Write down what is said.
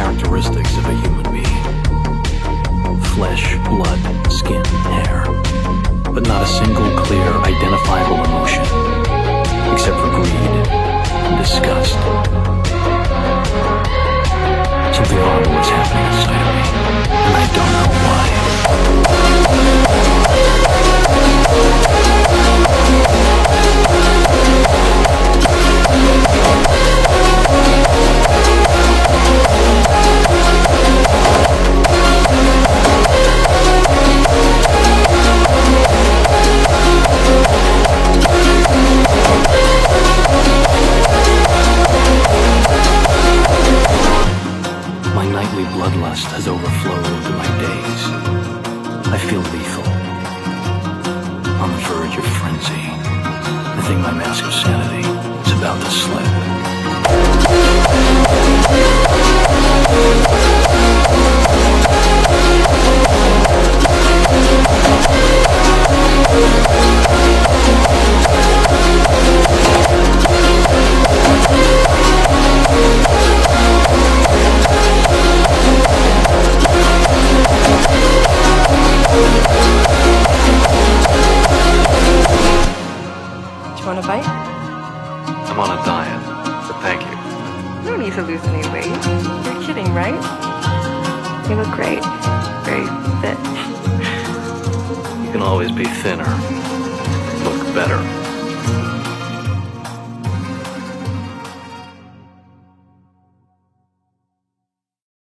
characteristics of a human being. Flesh, blood, skin, hair, but not a single clear, identifiable emotion, except for greed and disgust. Bloodlust has overflowed my days. I feel lethal. On the verge of frenzy. I think my mask of sanity want a bite? I'm on a diet, but thank you. Don't need to lose any weight. You're kidding, right? You look great. Very fit. You can always be thinner. Look better.